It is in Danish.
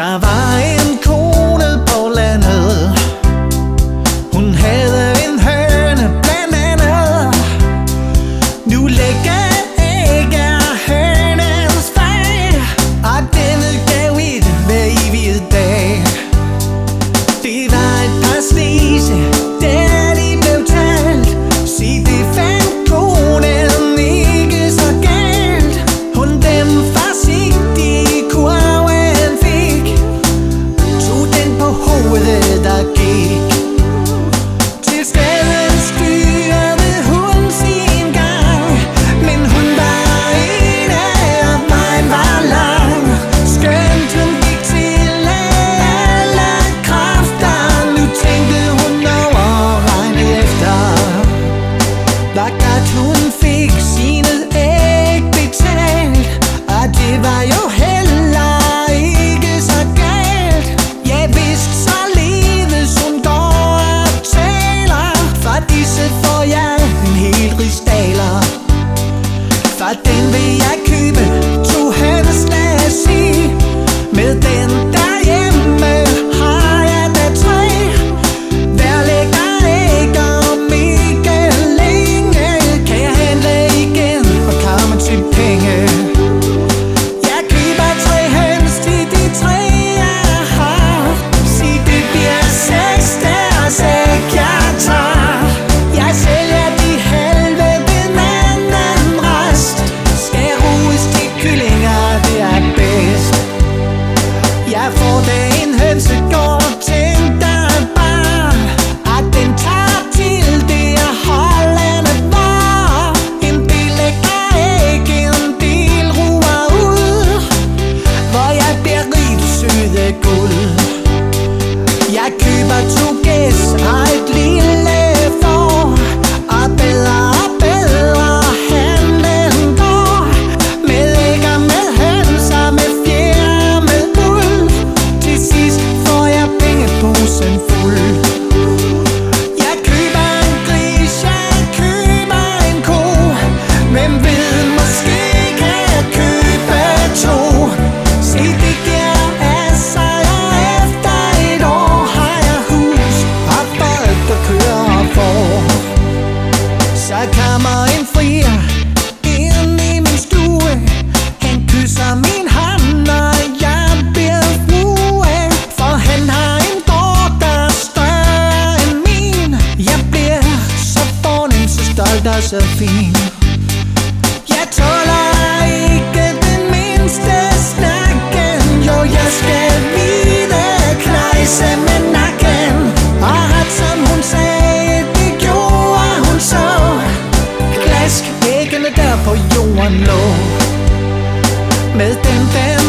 estaba street I think we. at best. Jeg alt er så fint. Jeg tåler ikke den mindste snakken. Jo, jeg skal vide knejse med nakken. Og ret som hun sagde, det gjorde hun så. Glask væggene der på jorden lå. Med den, den